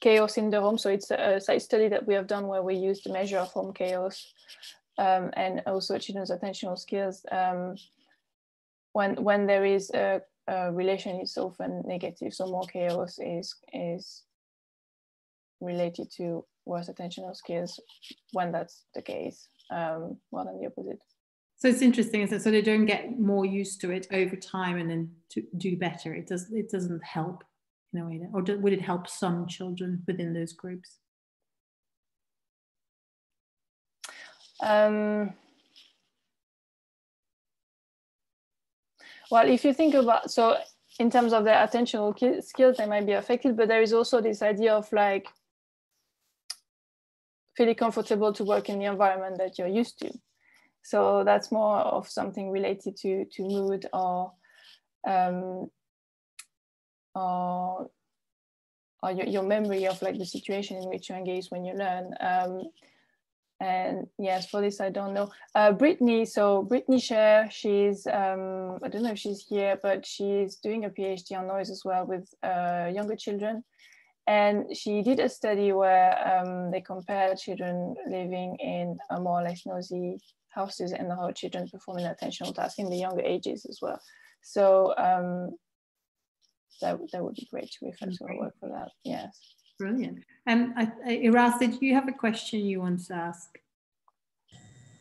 chaos in the home, so it's a, a site study that we have done where we use the measure of home chaos um, and also children's attentional skills. Um, when when there is a, a, relation, it's often negative. So more chaos is is related to worse attentional skills when that's the case, um, more than the opposite. So it's interesting, is it? So they don't get more used to it over time and then to do better. It does. It doesn't help in a way, that, or do, would it help some children within those groups? Um, well, if you think about so in terms of their attentional skills, they might be affected, but there is also this idea of like feeling comfortable to work in the environment that you're used to. So that's more of something related to to mood or um, or or your, your memory of like the situation in which you engage when you learn. Um, and yes, for this I don't know. Uh, Brittany, so Brittany Sher, she's um, I don't know if she's here, but she's doing a PhD on noise as well with uh, younger children. And she did a study where um, they compared children living in more or less noisy houses and how children performing attentional tasks in the younger ages as well. So um, that, that would be great to refer to our work for that. Yes. Brilliant. And um, Iraz, did you have a question you want to ask?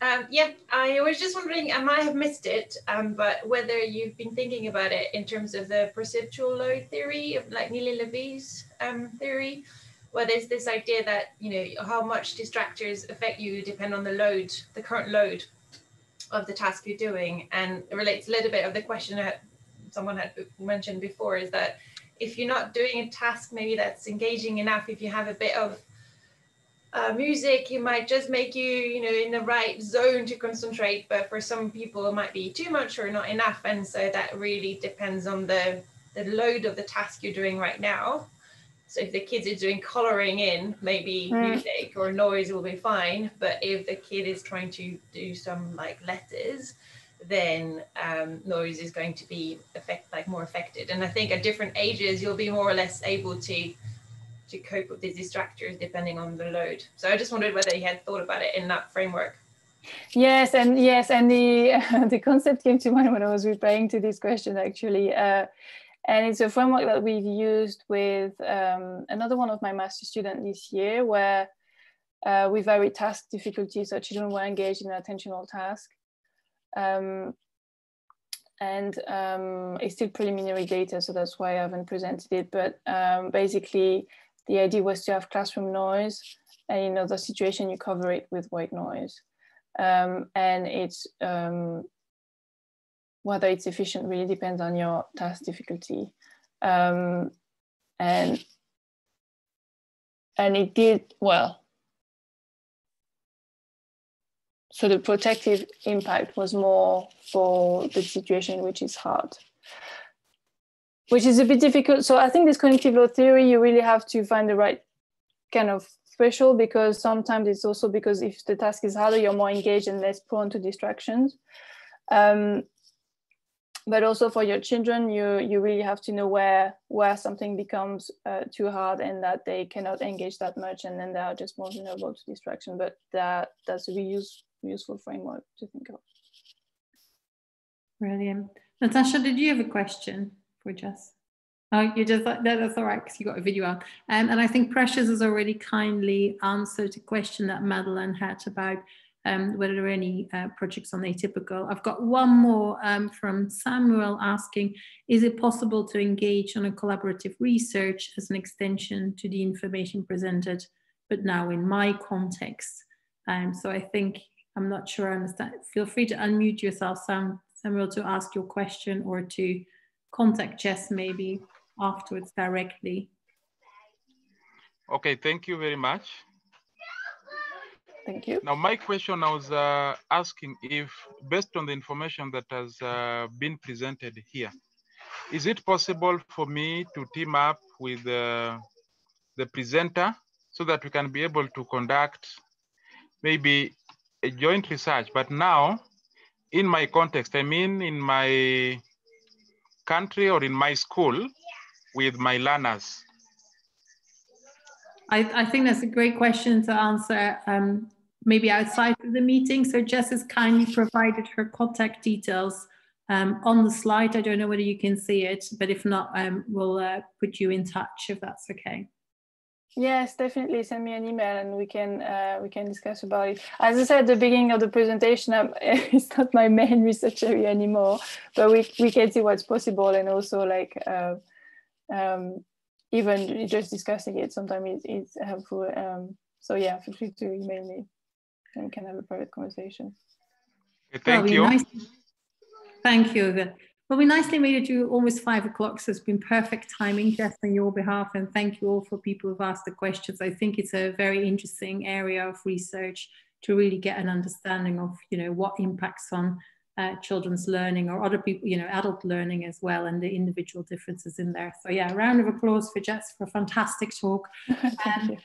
Um, yeah, I was just wondering, I might have missed it, um, but whether you've been thinking about it in terms of the perceptual load theory of like Nilli Lavie's um, theory, where there's this idea that you know how much distractors affect you depend on the load, the current load of the task you're doing, and it relates a little bit of the question that someone had mentioned before is that if you're not doing a task maybe that's engaging enough, if you have a bit of uh, music, it might just make you, you know, in the right zone to concentrate. But for some people, it might be too much or not enough, and so that really depends on the the load of the task you're doing right now. So if the kids are doing coloring in, maybe Mm. music or noise will be fine. But if the kid is trying to do some like letters, then um, noise is going to be affect like more affected. And I think at different ages, you'll be more or less able to to cope with these structures depending on the load. So I just wondered whether you had thought about it in that framework. Yes, and yes, and the (laughs) the concept came to (laughs) mind when I was replying to this question actually, uh, and it's a framework that we've used with um, another one of my master students this year, where uh, we vary task difficulty, so children were engaged in an attentional task, um, and um, it's still preliminary data, so that's why I haven't presented it. But um, basically, the idea was to have classroom noise, and in other situation you cover it with white noise. Um, and it's um, whether it's efficient really depends on your task difficulty. Um, and and it did well so the protective impact was more for the situation which is hard which is a bit difficult so i think this cognitive load theory you really have to find the right kind of threshold because sometimes it's also because if the task is harder, you're more engaged and less prone to distractions. Um, but also for your children, you you really have to know where where something becomes uh, too hard and that they cannot engage that much, and then they are just more vulnerable to distraction. But that that's a really use, useful framework to think of. Brilliant. Natasha, did you have a question for Jess? Oh, you just no, that's all right because you got a video on. Um, and I think Precious has already kindly answered a question that Madeline had about um, whether there are any uh, projects on atypical. I've got one more um, from Samuel asking, is it possible to engage on a collaborative research as an extension to the information presented, but now in my context? Um, so I think, I'm not sure I understand. Feel free to unmute yourself, Sam, Samuel, to ask your question or to contact Jess maybe afterwards directly. Okay, thank you very much. Thank you. Now, my question I was uh, asking if, based on the information that has uh, been presented here, is it possible for me to team up with uh, the presenter so that we can be able to conduct maybe a joint research, but now in my context, I mean in my country or in my school with my learners? I, I think that's a great question to answer um, maybe outside of the meeting. So Jess has kindly provided her contact details um, on the slide. I don't know whether you can see it, but if not, um, we'll uh, put you in touch if that's okay. Yes, definitely. Send me an email and we can uh, we can discuss about it. As I said at the beginning of the presentation, I'm, (laughs) it's not my main research area anymore, but we we can see what's possible and also like uh, um, even just discussing it sometimes it's helpful. Um, so yeah, feel free to email me and we can have a private conversation. Thank well, you. Nice. Thank you. Well, we nicely made it to almost five o'clock, so it's been perfect timing, Jess, on your behalf. And thank you all for people who've asked the questions. I think it's a very interesting area of research to really get an understanding of, you know, what impacts on uh, children's learning or other people, you know, adult learning as well, and the individual differences in there. So yeah, round of applause for Jess for a fantastic talk. (laughs) Thank you.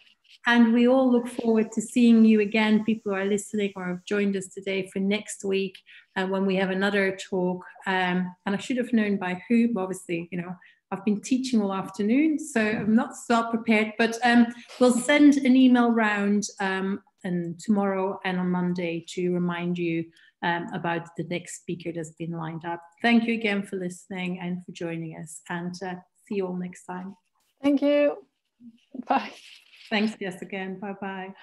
And we all look forward to seeing you again, people who are listening or have joined us today for next week uh, when we have another talk. Um, and I should have known by who, but obviously, you know, I've been teaching all afternoon, so I'm not so prepared, but um, we'll send an email round um, and tomorrow and on Monday to remind you um, about the next speaker that's been lined up. Thank you again for listening and for joining us and uh, see you all next time. Thank you. Bye. Thanks, yes, again. Bye-bye.